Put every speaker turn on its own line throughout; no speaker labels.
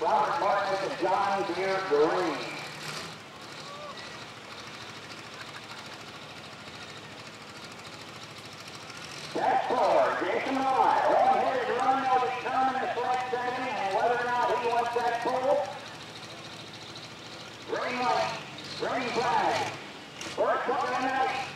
Robert Martin and John Deere Green. That's four, Jason Lye. One-headed run will determine the select inning and whether or not he wants that pull. Green light, green flag. First one in the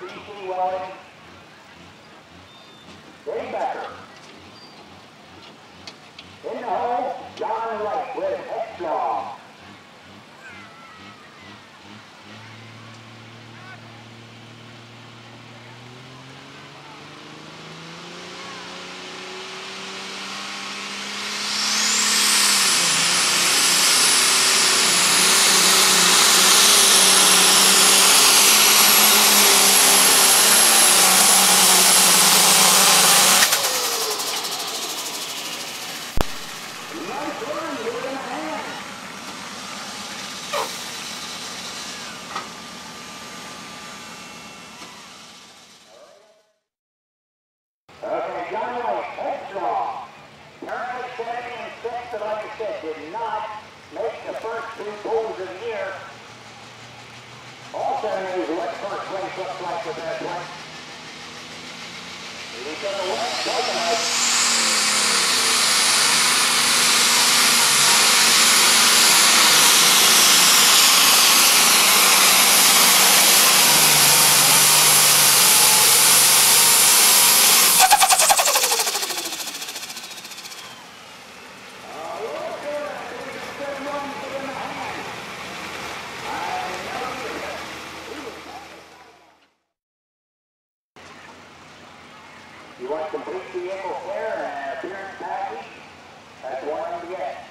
Please be well. You want complete vehicle care and appearance package? That's one I'm get.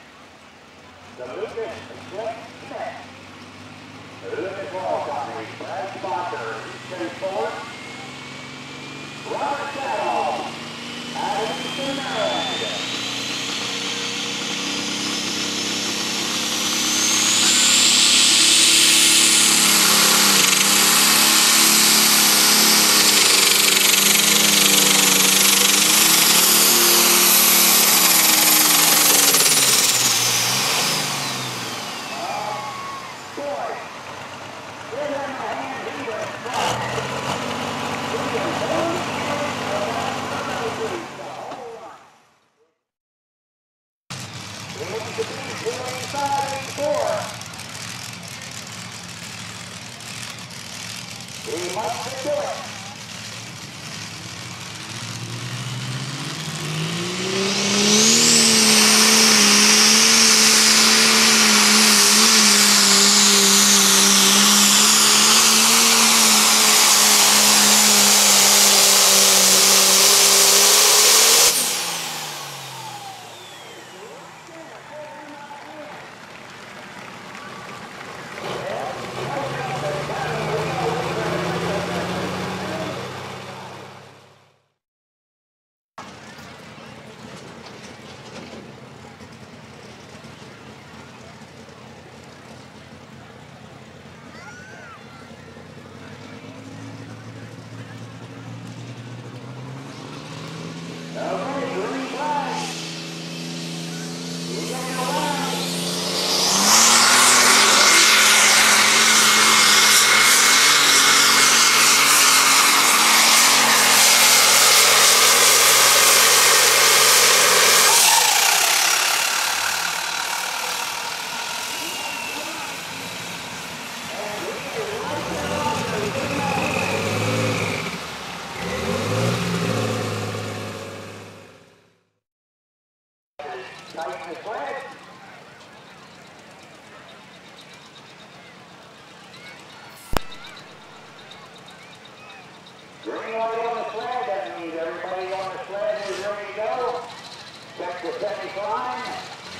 The Lucas Smith Smith. The Lucas Oil Company, Brad Spocker, Eastern Ford. Robert Saddle, Adam Sunero.